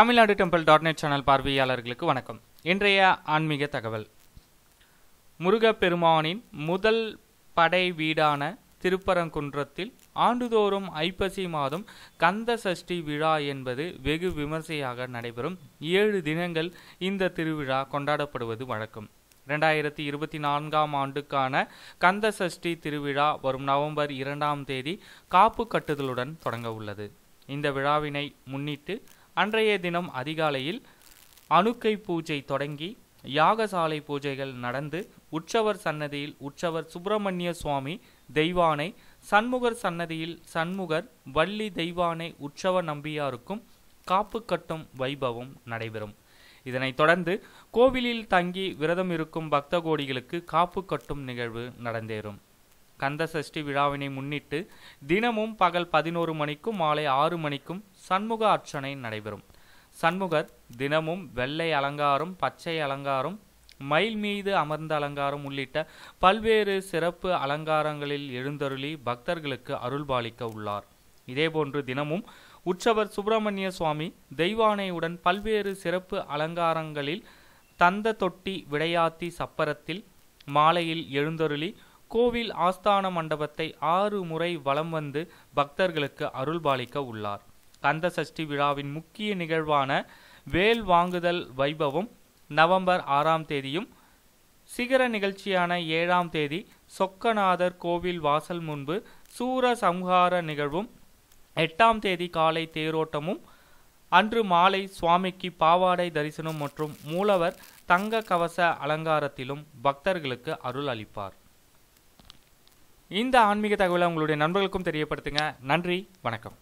Tamil Nadu temple dot net channel பார்வையாளர்களுக்கு வணக்கம். இன்றைய ஆன்மீக தகவல். முருகப்பெருமானின் முதல் படை வீடான திருப்பரங்குன்றத்தில் ஆண்டுதோறும் ஐப்பசி மாதம் கந்த சஷ்டி விழா என்பது வெகு விமர்சையாக நடைபெறும். ஏழு தினங்கள் இந்த திருவிழா கொண்டாடப்படுவது வழக்கம். ரெண்டாயிரத்தி இருபத்தி நான்காம் ஆண்டுக்கான கந்த சஷ்டி திருவிழா வரும் நவம்பர் இரண்டாம் தேதி காப்பு கட்டுதலுடன் தொடங்க உள்ளது. இந்த விழாவினை முன்னிட்டு அன்றைய தினம் அதிகாலையில் அணுக்கை பூஜை தொடங்கி யாகசாலை பூஜைகள் நடந்து உற்சவர் சன்னதியில் உற்சவர் சுப்பிரமணிய சுவாமி தெய்வானை சண்முகர் சன்னதியில் சண்முகர் வள்ளி தெய்வானை உற்சவ நம்பியாருக்கும் காப்பு கட்டும் வைபவம் நடைபெறும். இதனைத் தொடர்ந்து கோவிலில் தங்கி விரதம் இருக்கும் பக்த கோடிகளுக்கு காப்பு கட்டும் நிகழ்வு நடந்தேறும். கந்த சஷ்டி விழாவினை முன்னிட்டு தினமும் பகல் பதினோரு மணிக்கும் மாலை ஆறு மணிக்கும் சண்முக அர்ச்சனை நடைபெறும். சண்முகர் தினமும் வெள்ளை அலங்காரம் பச்சை அலங்காரம் மயில் மீது அமர்ந்த அலங்காரம் உள்ளிட்ட பல்வேறு சிறப்பு அலங்காரங்களில் எழுந்தருளி பக்தர்களுக்கு அருள்பாலிக்க உள்ளார். இதேபோன்று தினமும் உற்சவர் சுப்பிரமணிய சுவாமி தெய்வானையுடன் பல்வேறு சிறப்பு அலங்காரங்களில் தந்த தொட்டி விடையாத்தி சப்பரத்தில் மாலையில் எழுந்தருளி கோவில் ஆஸ்தான மண்டபத்தை ஆறு முறை வலம் வந்து பக்தர்களுக்கு அருள்பாலிக்க உள்ளார். கந்த சஷ்டி விழாவின் முக்கிய நிகழ்வான வேல் வாங்குதல் வைபவம் நவம்பர் ஆறாம் தேதியும் சிகர நிகழ்ச்சியான ஏழாம் தேதி சொக்கநாதர் கோவில் வாசல் முன்பு சூர சம்ஹார நிகழ்வும் எட்டாம் தேதி காலை தேரோட்டமும் அன்று மாலை சுவாமிக்கு பாவாடை தரிசனம் மற்றும் மூலவர் தங்க கவச அலங்காரத்திலும் பக்தர்களுக்கு அருள் அளிப்பார். இந்த ஆன்மீக தகவலை உங்களுடைய நண்பர்களுக்கும் தெரியப்படுத்துங்க. நன்றி வணக்கம்.